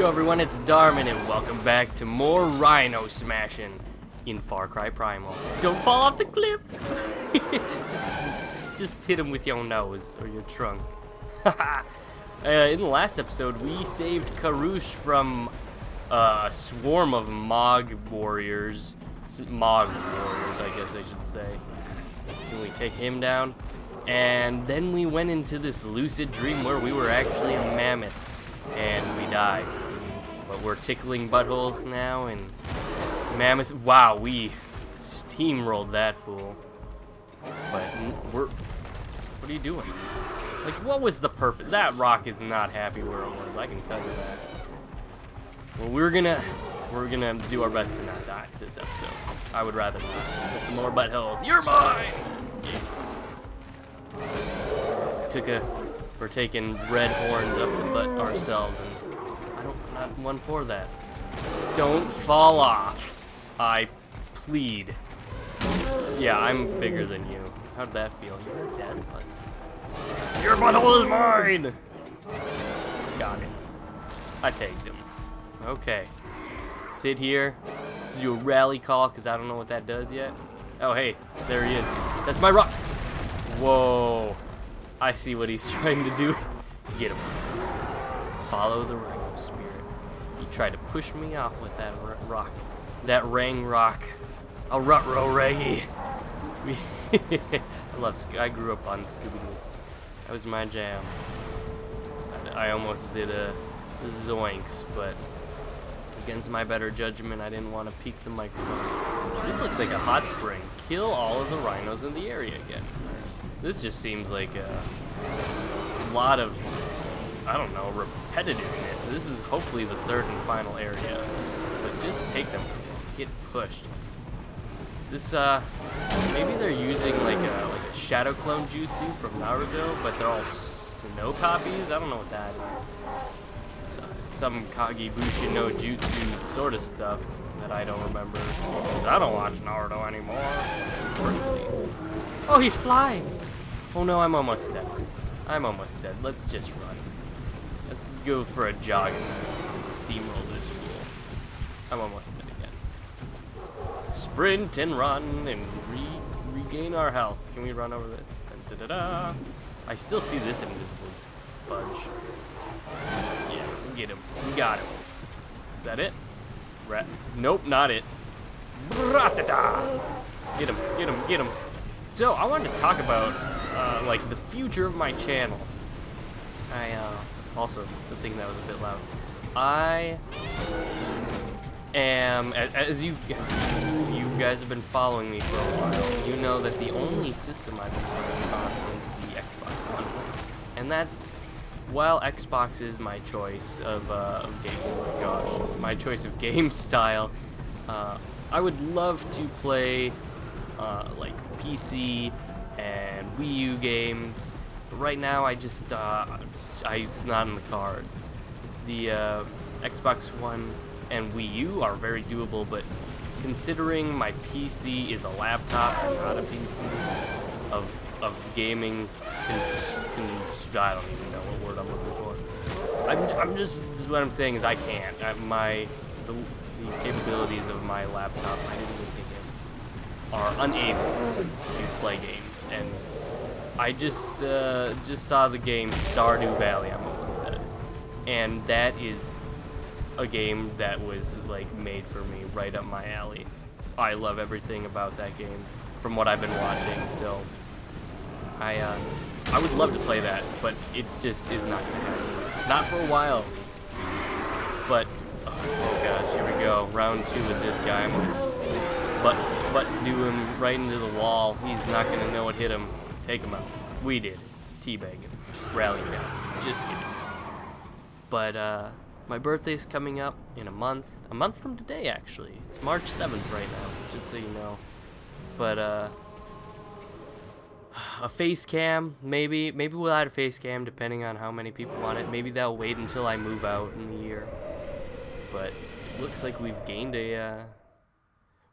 Yo everyone, it's Darmin and welcome back to more Rhino smashing in Far Cry Primal. Don't fall off the cliff! just, just hit him with your nose or your trunk. uh, in the last episode, we saved Karoosh from uh, a swarm of Mog warriors. Mog's warriors, I guess I should say. And we take him down. And then we went into this lucid dream where we were actually a mammoth. And we died. But we're tickling buttholes now, and Mammoth, wow, we steamrolled that fool. But we're, what are you doing? Like, what was the purpose? That rock is not happy where it was, I can tell you that. Well, we're gonna, we're gonna do our best to not die this episode. I would rather not. Some more buttholes. You're mine! Yeah. Took a, we're taking red horns up the butt ourselves, and One for that. Don't fall off. I plead. Yeah, I'm bigger than you. How'd that feel? You're dead, but... Your butthole is mine! Got it. I tagged him. Okay. Sit here. This is your rally call, because I don't know what that does yet. Oh, hey. There he is. That's my rock. Whoa. I see what he's trying to do. Get him. Follow the right spirit. You tried to push me off with that rock. That rang rock. A rut row reggae. I love I grew up on Scooby-Doo. That was my jam. I almost did a zoinks, but against my better judgment, I didn't want to peek the microphone. This looks like a hot spring. Kill all of the rhinos in the area again. This just seems like a lot of I don't know, repetitiveness. This is hopefully the third and final area. But just take them. Get pushed. This, uh, maybe they're using like a, like a shadow clone jutsu from Naruto, but they're all snow copies? I don't know what that is. So, some Kagebushi no Jutsu sort of stuff that I don't remember. I don't watch Naruto anymore. Oh, he's flying! Oh no, I'm almost dead. I'm almost dead. Let's just run. Let's go for a jog steamroll this fool. I'm almost dead again. Sprint and run and re regain our health. Can we run over this? Da -da -da I still see this invisible fudge. Yeah, get him. We got him. Is that it? Rat. Nope, not it. Get him, get him, get him. So, I wanted to talk about, uh, like, the future of my channel. I, uh, also, it's the thing that was a bit loud. I am, as you, you guys have been following me for a while, you know that the only system I've been playing on is the Xbox One. And that's, while Xbox is my choice of, uh, of game, oh my gosh, my choice of game style, uh, I would love to play, uh, like, PC and Wii U games, but right now, I just, uh, I, it's not in the cards. The uh, Xbox One and Wii U are very doable, but considering my PC is a laptop and not a PC, of, of gaming, I don't even know what word I'm looking for. I'm, I'm just, this is what I'm saying is I can't. I, my, the, the capabilities of my laptop, I didn't even think it, are unable to play games, and I just uh, just saw the game Stardew Valley. I'm almost dead, and that is a game that was like made for me, right up my alley. I love everything about that game, from what I've been watching. So I uh, I would love to play that, but it just is not gonna happen. Not for a while, But oh, oh gosh, here we go, round two with this guy. I'm gonna just butt butt do him right into the wall. He's not gonna know what hit him. Take him out. We did. Teabag him. Rally cap. Just kidding. But, uh, my birthday's coming up in a month. A month from today, actually. It's March 7th right now, just so you know. But, uh, a face cam, maybe. Maybe we'll add a face cam depending on how many people want it. Maybe they'll wait until I move out in the year. But it looks like we've gained a, uh,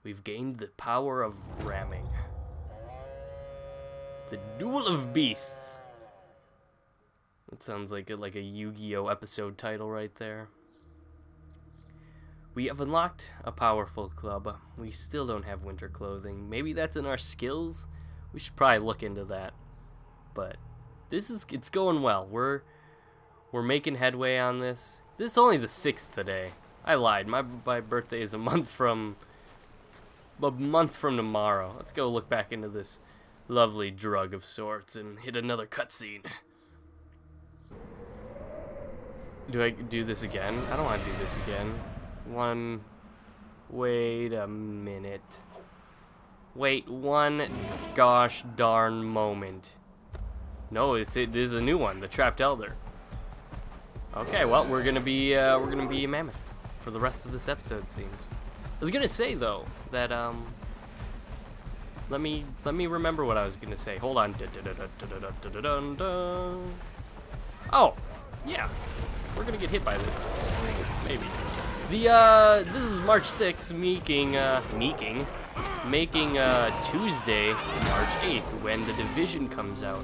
we've gained the power of ramming. The Duel of Beasts. That sounds like a, like a Yu-Gi-Oh episode title right there. we have unlocked a powerful club. We still don't have winter clothing. Maybe that's in our skills. We should probably look into that. But this is it's going well. We're we're making headway on this. This is only the sixth today. I lied. My my birthday is a month from a month from tomorrow. Let's go look back into this lovely drug of sorts and hit another cutscene. Do I do this again? I don't want to do this again. One. Wait a minute. Wait one gosh darn moment. No, it's it is a new one, the Trapped Elder. Okay, well we're gonna be uh, we're gonna be a mammoth for the rest of this episode. Seems. I was gonna say though that um. Let me let me remember what I was gonna say. Hold on. Oh, yeah. We're gonna get hit by this. Maybe. The uh, this is March 6th, making uh, making, making uh, Tuesday, March 8th, when the division comes out,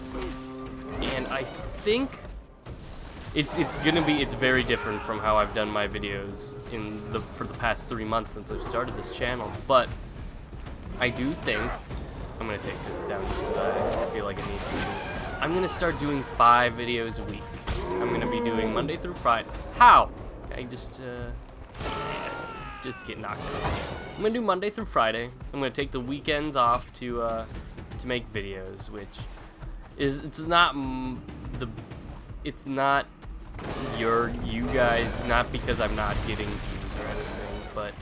and I think it's it's gonna be it's very different from how I've done my videos in the for the past three months since I've started this channel, but I do think I'm gonna take this down just because I feel like it needs to. I'm gonna start doing five videos a week. I'm gonna be doing Monday through Friday. How? I just uh, just get knocked out. I'm gonna do Monday through Friday. I'm gonna take the weekends off to uh, to make videos, which is it's not the it's not your you guys not because I'm not getting views or anything, but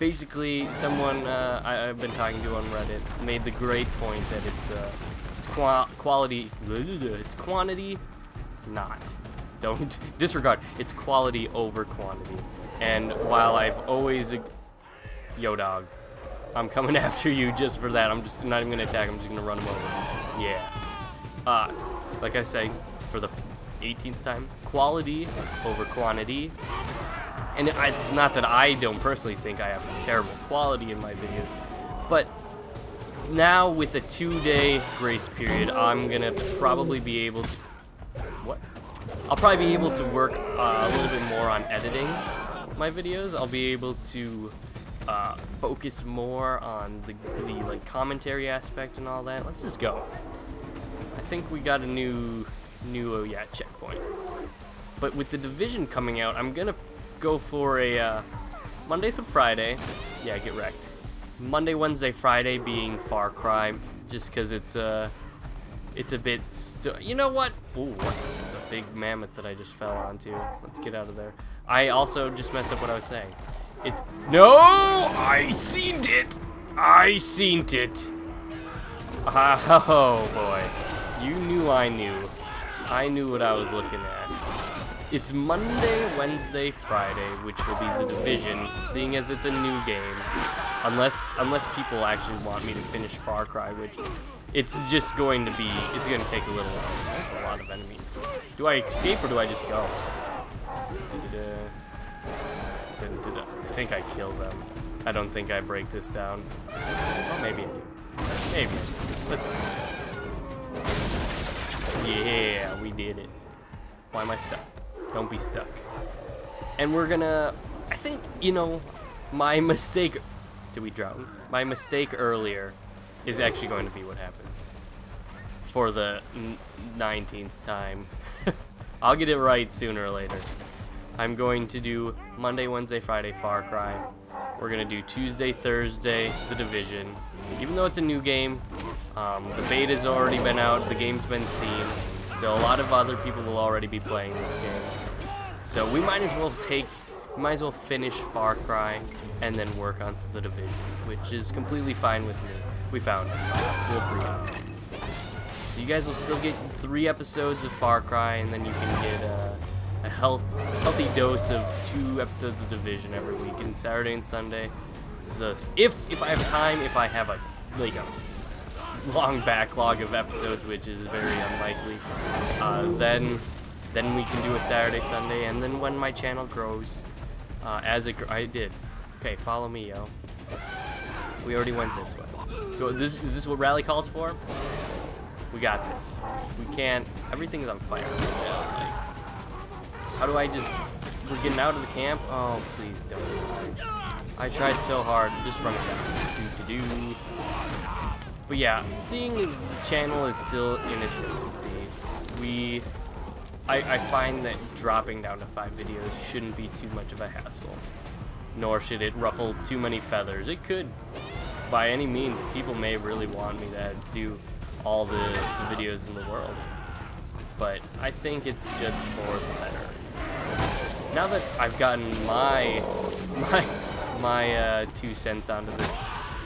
basically someone uh, I, have been talking to on Reddit made the great point that it's uh, it's qua quality it's quantity not don't disregard it's quality over quantity and while I've always... Yo, dog. I'm coming after you just for that. I'm just not even to attack. I'm just to run him over. Yeah. Uh, like I say, for the 18th time, quality over quantity. And it's not that I don't personally think I have terrible quality in my videos, but now with a two-day grace period, I'm to probably be able to... What? I'll probably be able to work uh, a little bit more on editing my videos, I'll be able to uh, focus more on the, the like commentary aspect and all that. Let's just go. I think we got a new, new, oh yeah, checkpoint. But with the Division coming out, I'm gonna go for a uh, Monday through Friday. Yeah, get wrecked. Monday, Wednesday, Friday being Far Cry, just because it's uh, it's a bit. you know what? Ooh, it's a big mammoth that I just fell onto. Let's get out of there. I also just messed up what I was saying. It's no, I seen it. I seen it. Oh boy, you knew I knew. I knew what I was looking at. It's Monday, Wednesday, Friday, which will be the division, seeing as it's a new game. Unless unless people actually want me to finish Far Cry, which it's just going to be, it's going to take a little while. There's a lot of enemies. Do I escape or do I just go? I think I kill them. I don't think I break this down. Well, maybe. Maybe. Let's Yeah, we did it. Why am I stuck? Don't be stuck. And we're gonna... I think, you know, my mistake... Did we drown? My mistake earlier is actually going to be what happens. For the 19th time. I'll get it right sooner or later. I'm going to do Monday, Wednesday, Friday, Far Cry. We're going to do Tuesday, Thursday, The Division. Even though it's a new game, um, the beta's already been out, the game's been seen, so a lot of other people will already be playing this game. So we might as well take, we might as well finish Far Cry and then work on The Division, which is completely fine with me. We found it. Free. So you guys will still get three episodes of Far Cry, and then you can get uh, a health, healthy dose of two episodes of Division every week, and Saturday and Sunday. if if I have time, if I have a like a long backlog of episodes, which is very unlikely, uh, then then we can do a Saturday, Sunday, and then when my channel grows, uh, as it I did. Okay, follow me, yo. We already went this way. So this is this what rally calls for? We got this. We can't. Everything's on fire. How do I just we're getting out of the camp. Oh, please don't. I tried so hard. Just run it down. Do, do. But yeah, seeing as the channel is still in its infancy, we... I, I find that dropping down to five videos shouldn't be too much of a hassle. Nor should it ruffle too many feathers. It could, by any means, people may really want me to do all the, the videos in the world. But I think it's just for the better. Now that I've gotten my my my uh, two cents onto this,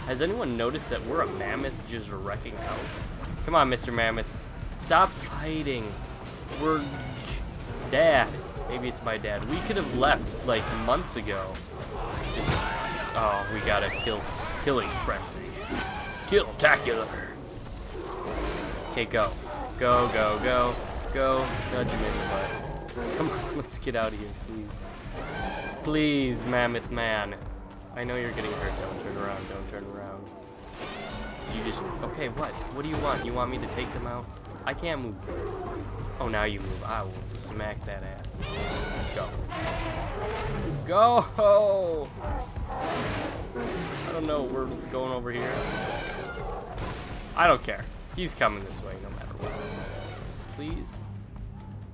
has anyone noticed that we're a mammoth just wrecking house? Come on, Mr. Mammoth. Stop fighting. We're dad. Maybe it's my dad. We could have left like months ago. Just oh, we gotta kill killing frenzy. Kill-tacular. Okay, go. Go, go, go. Go. Nudge him in. Come on, let's get out of here, please. Please, Mammoth Man. I know you're getting hurt. Don't turn around. Don't turn around. You just... Okay, what? What do you want? You want me to take them out? I can't move. Oh, now you move. I will smack that ass. Go. Go! I don't know. We're going over here. I don't care. He's coming this way no matter what. Please?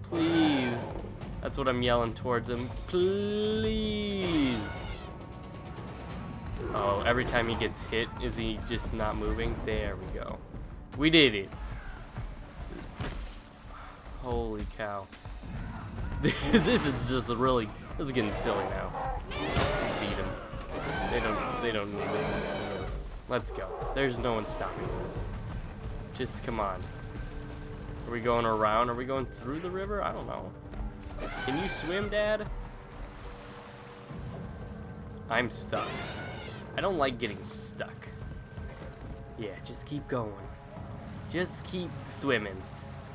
Please? That's what I'm yelling towards him. Please! Oh, every time he gets hit, is he just not moving? There we go. We did it. Holy cow. this is just really, this is getting silly now. Just beat him. They don't, they don't need to Let's go. There's no one stopping this. Just come on. Are we going around? Are we going through the river? I don't know. Can you swim, Dad? I'm stuck. I don't like getting stuck. Yeah, just keep going. Just keep swimming.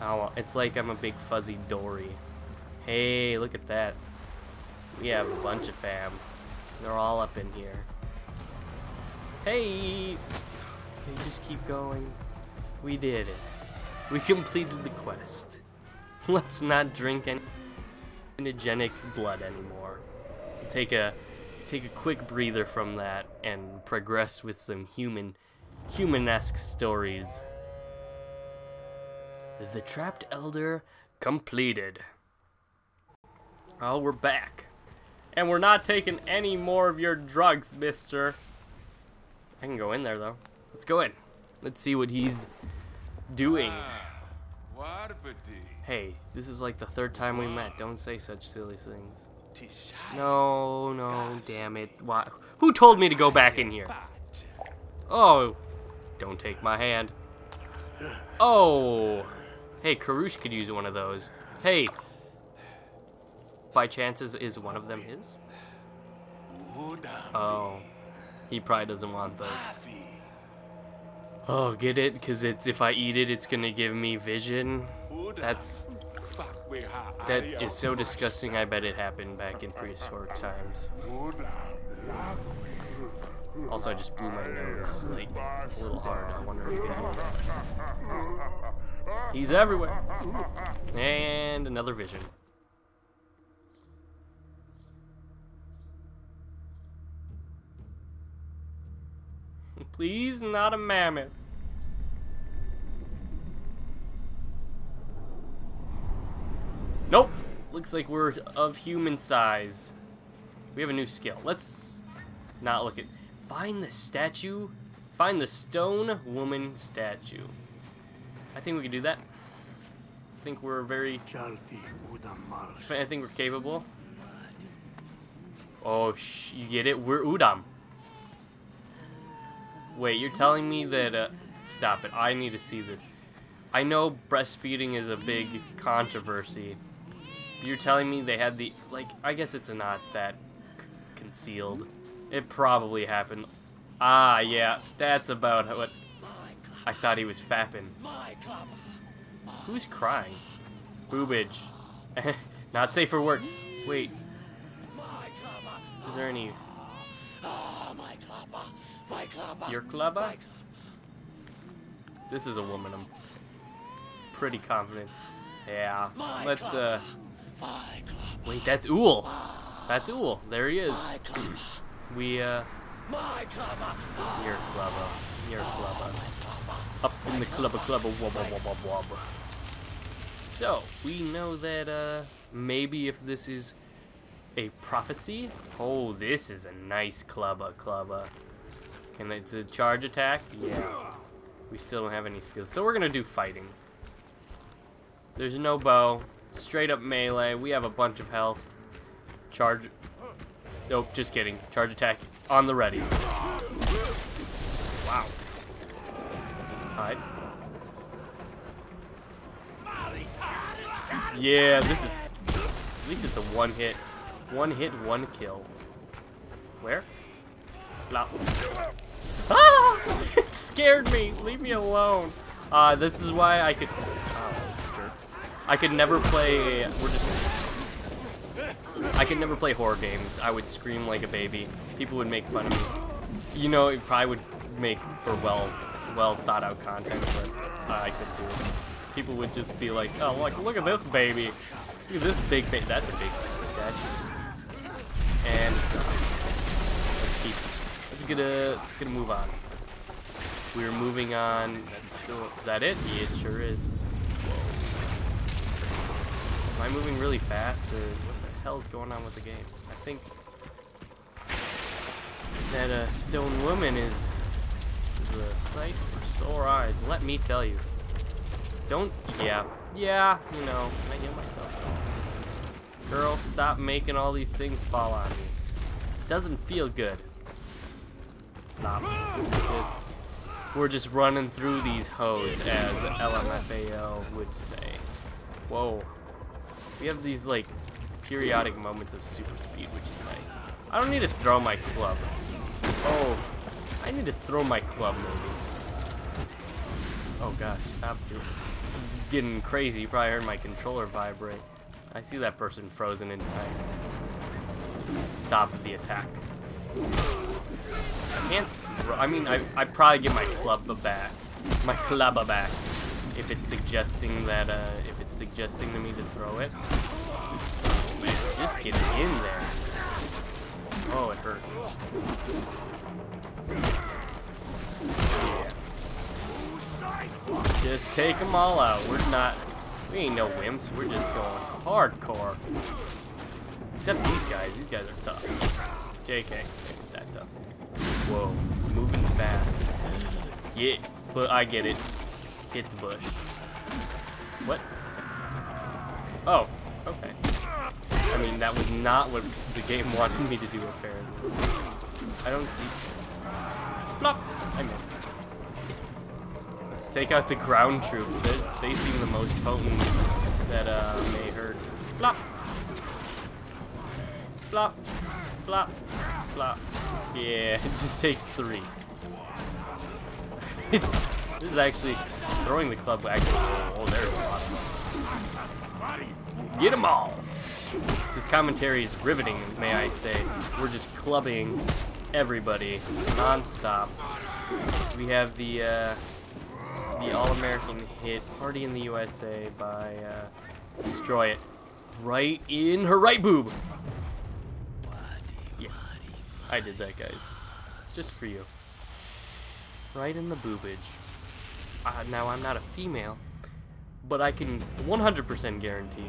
Oh, it's like I'm a big fuzzy Dory. Hey, look at that. We have a bunch of fam. They're all up in here. Hey! Okay, just keep going. We did it. We completed the quest. Let's not drink any energetic blood anymore. Take a take a quick breather from that and progress with some human human-esque stories. The Trapped Elder completed. Oh, we're back. And we're not taking any more of your drugs, mister. I can go in there, though. Let's go in. Let's see what he's doing. Hey, this is like the third time we met. Don't say such silly things. No, no, damn it. Why? Who told me to go back in here? Oh, don't take my hand. Oh. Hey, Karoosh could use one of those. Hey. By chances, is one of them his? Oh. He probably doesn't want those. Oh, get it? Because it's if I eat it, it's gonna give me vision. That's that is so disgusting. I bet it happened back in prehistoric times. Also, I just blew my nose like a little hard. I wonder if you can. He's everywhere. And another vision. Please, not a mammoth. Nope. Looks like we're of human size. We have a new skill. Let's not look at... Find the statue. Find the stone woman statue. I think we can do that. I think we're very... I think we're capable. Oh, sh you get it? We're Udam. Wait, you're telling me that... Uh, stop it. I need to see this. I know breastfeeding is a big controversy. You're telling me they had the... Like, I guess it's not that concealed. It probably happened. Ah, yeah. That's about what... I thought he was fapping. Who's crying? Boobage. not safe for work. Wait. Is there any... Your clubber? This is a woman. I'm pretty confident. Yeah. Let's, uh... Wait, that's Ull. That's Ull. There he is. We, uh... My clubber. You're clubber. Up in the clubber clubber wubba wubba wubba. So, we know that, uh, maybe if this is a prophecy. Oh, this is a nice clubber clubber. Can it's a charge attack? Yeah. We still don't have any skills. So we're gonna do fighting. There's no bow. Straight up melee. We have a bunch of health. Charge. Nope, just kidding. Charge attack on the ready. Wow. Hide. Yeah, this is. At least it's a one hit. One hit, one kill. Where? Flop. Ah! it scared me. Leave me alone. Uh, this is why I could. Oh, jerks. I could never play. We're just. I could never play horror games. I would scream like a baby. People would make fun of me. You know, it probably would make for well, well thought out content, but uh, I could do it. People would just be like, "Oh, look, look at this baby. Look at this big baby. That's a big statue." And it's gone. Let's keep. Let's get a. Let's get a move on. We're moving on. That's still. Is that it? Yeah, it sure is. Whoa. Am I moving really fast, or what the hell's going on with the game? I think that a uh, stone woman is the sight for sore eyes. Let me tell you. Don't. Yeah. Yeah. You know. I get myself? Girl, stop making all these things fall on me. It doesn't feel good. Stop. Just, we're just running through these hoes, as LMFAO would say. Whoa. We have these, like, periodic moments of super speed, which is nice. I don't need to throw my club. Oh, I need to throw my club, maybe. Oh gosh, stop doing is getting crazy. You probably heard my controller vibrate. I see that person frozen in time. Stop the attack. I can't I mean, I, i probably get my club back. My club back. If it's suggesting that, uh, if it's suggesting to me to throw it. Just get in there. Oh, it hurts. Just take them all out. We're not we ain't no wimps. We're just going hardcore. Except these guys. These guys are tough. JK. Ain't that tough. Whoa. Moving fast. Yeah. But I get it. Hit the bush. What? Oh. Okay. I mean, that was not what the game wanted me to do, apparently. I don't see... Blop! I missed. Let's take out the ground troops. They, they seem the most potent that uh, may hurt. Flop. Flop. Flop. Flop. Yeah, it just takes three. it's this is actually throwing the club actually. Oh, there's a lot. Get them all. This commentary is riveting, may I say. We're just clubbing everybody non-stop. We have the uh, the All-American hit Party in the USA by uh, Destroy It right in her right boob. Yeah, I did that, guys. Just for you. Right in the boobage. Uh, now, I'm not a female, but I can 100% guarantee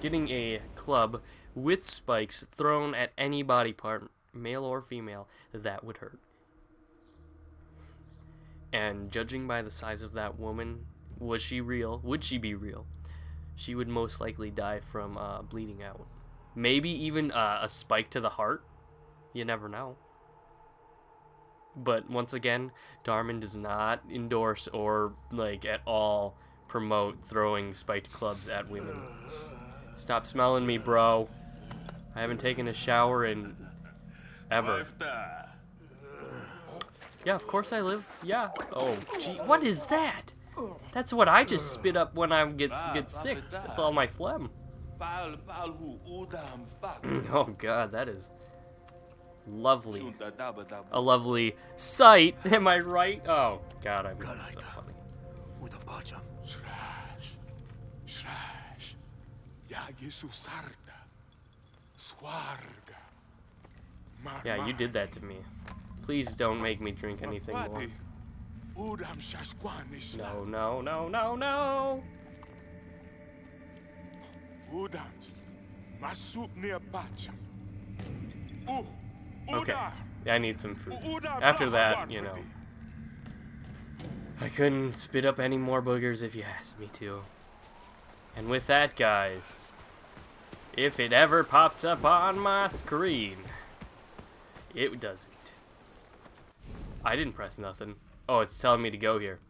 getting a club with spikes thrown at any body part, male or female, that would hurt. And judging by the size of that woman, was she real? Would she be real? She would most likely die from uh, bleeding out. Maybe even uh, a spike to the heart. You never know. But once again, Darmin does not endorse or like at all promote throwing spiked clubs at women. Stop smelling me, bro. I haven't taken a shower in ever. Yeah, of course I live. Yeah. Oh, gee, what is that? That's what I just spit up when I get get sick. That's all my phlegm. oh God, that is lovely. A lovely sight. Am I right? Oh God, I'm so funny. Warga. Yeah, you did that to me. Please don't make me drink anything more. No, no, no, no, no! Udams. Masuk near Bacham. Okay. I need some food. After that, you know. I couldn't spit up any more boogers if you asked me to. And with that, guys, if it ever pops up on my screen, it doesn't. I didn't press nothing. Oh, it's telling me to go here.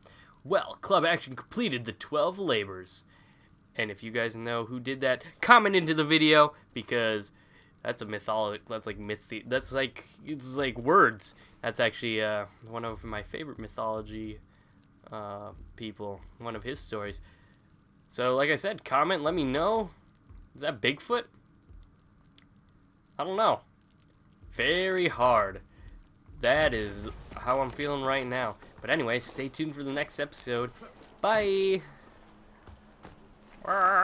Well, Club Action completed the 12 labors. And if you guys know who did that, comment into the video because that's a mythology. That's like myth. That's like it's like words. That's actually uh, one of my favorite mythology uh, people. One of his stories. So, like I said, comment. Let me know. Is that Bigfoot? I don't know. Very hard. That is how I'm feeling right now. But anyway, stay tuned for the next episode. Bye.